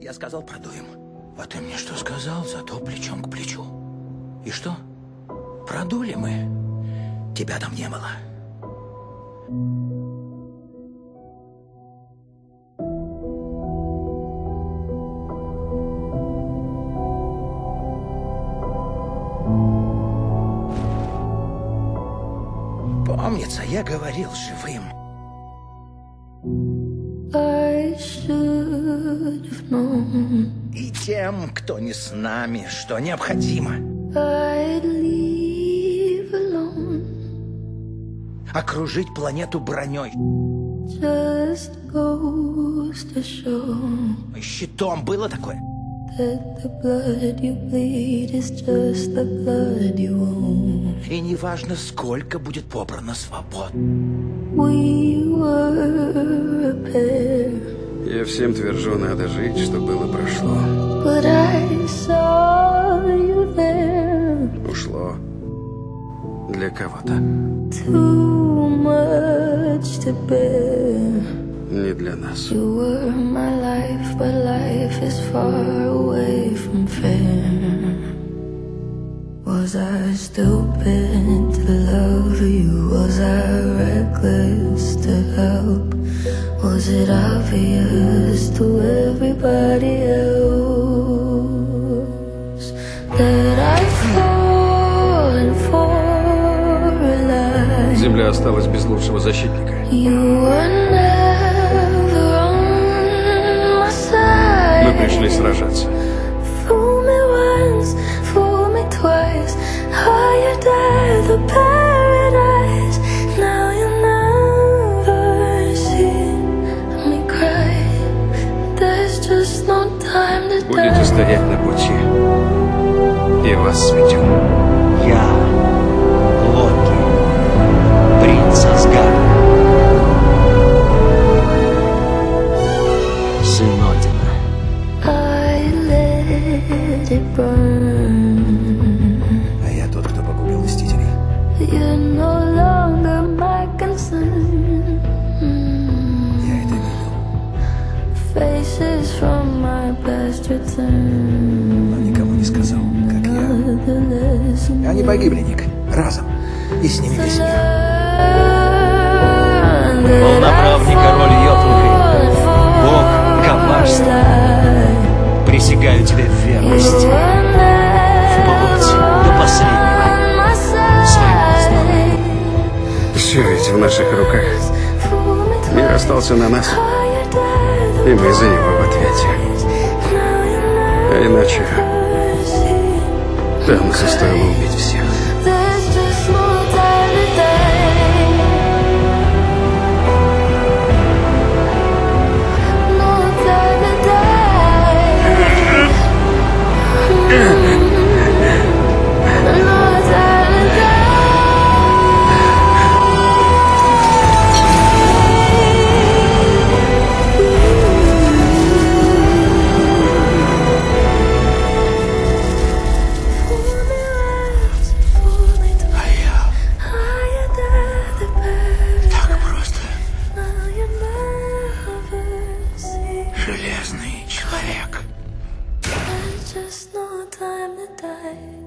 Я сказал, продуем. А ты мне что сказал? Зато плечом к плечу. И что? Продули мы. Тебя там не было. Помнится, я говорил живым. I should тем, кто не с нами, что необходимо. Окружить планету броней. Щитом было такое? И неважно, сколько будет побрано свобод. We were a pair, Я всем твержу, надо жить, что было прошло. Ушло. Для кого-то. Не для нас. You were my life, but life is far away from fair. Was I stupid to love you? Was I reckless to help? Was it obvious to everybody else that I've fallen for a lie? Земля осталась без лучшего защитника. You were never on my side. Мы пришли сражаться. Будете стоять на пути. И вас сметем. Я Локи, принц Асгарда. Сын Одина. Но никому не сказал, как я. Nevertheless, Они погибли, Ник. Разом. И с ними весь мир. Полноправный король Йотунхейм. Бог коварства. Присягаю тебе в верности. Вплоть до последнего. Все ведь в наших руках. Мир остался на нас, и мы за него в ответе. Иначе Таносу стоило убить всех. just no time to die.